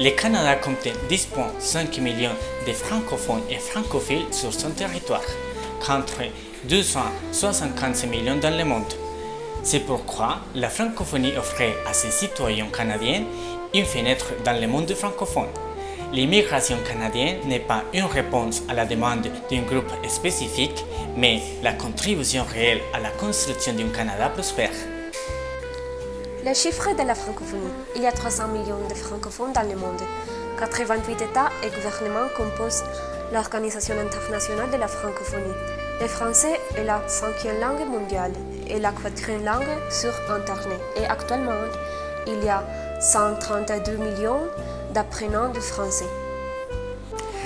Le Canada compte 10,5 millions de francophones et francophiles sur son territoire, contre 275 millions dans le monde. C'est pourquoi la francophonie offrait à ses citoyens canadiens une fenêtre dans le monde francophone. L'immigration canadienne n'est pas une réponse à la demande d'un groupe spécifique, mais la contribution réelle à la construction d'un Canada prospère. Les chiffres de la francophonie. Il y a 300 millions de francophones dans le monde. 88 États et gouvernements composent l'Organisation internationale de la francophonie. Le français est la cinquième langue mondiale et la quatrième langue sur Internet. Et actuellement, il y a 132 millions d'apprenants de français.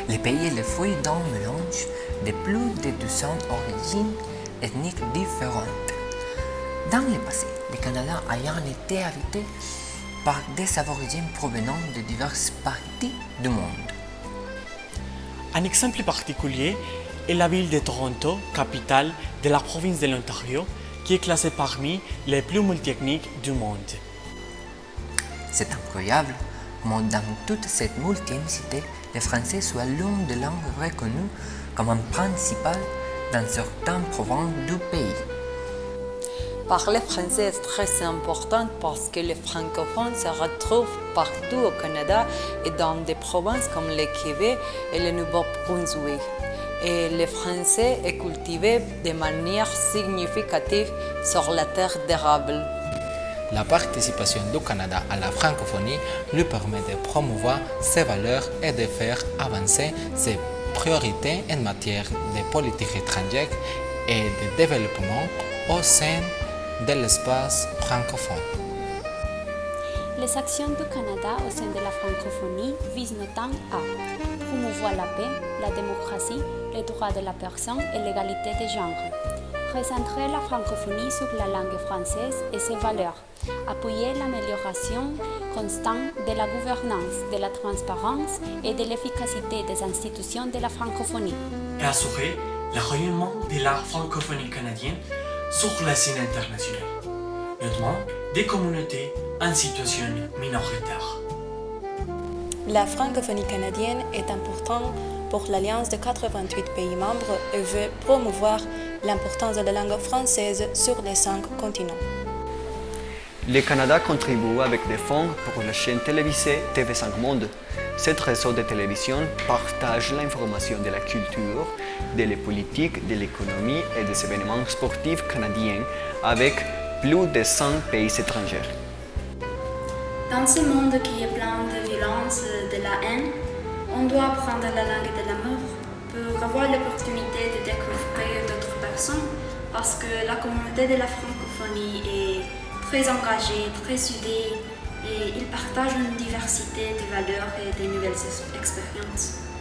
Les pays et les fruits d'un mélange de plus de 200 origines ethniques différentes. Dans le passé, le Canada ayant été habité par des aborigènes provenant de diverses parties du monde. Un exemple particulier est la ville de Toronto, capitale de la province de l'Ontario, qui est classée parmi les plus multiethniques du monde. C'est incroyable comment dans toute cette multiethnicité, le français soit l'une des langues reconnues comme un principal dans certaines provinces du pays. Parler français est très important parce que les francophones se retrouvent partout au Canada et dans des provinces comme le Québec et le Nouveau-Brunswick. Et le français est cultivé de manière significative sur la terre d'érable. La participation du Canada à la francophonie lui permet de promouvoir ses valeurs et de faire avancer ses priorités en matière de politique étrangère et de développement au sein de l'espace francophone. Les actions du Canada au sein de la francophonie visent notamment à promouvoir la paix, la démocratie, les droits de la personne et l'égalité des genres, recentrer la francophonie sur la langue française et ses valeurs, appuyer l'amélioration constante de la gouvernance, de la transparence et de l'efficacité des institutions de la francophonie. Et assurer le rayonnement de la francophonie canadienne sur la scène internationale, notamment des communautés en situation minoritaire. La francophonie canadienne est importante pour l'Alliance de 88 pays membres et veut promouvoir l'importance de la langue française sur les cinq continents. Le Canada contribue avec des fonds pour la chaîne télévisée TV5 Monde. Cet réseau de télévision partage l'information de la culture, de la politique, de l'économie et des événements sportifs canadiens avec plus de 100 pays étrangers. Dans ce monde qui est plein de violence, de la haine, on doit apprendre la langue de l'amour pour avoir l'opportunité de découvrir d'autres personnes parce que la communauté de la francophonie est très engagée, très soudée et ils partagent une diversité de valeurs et de nouvelles expériences.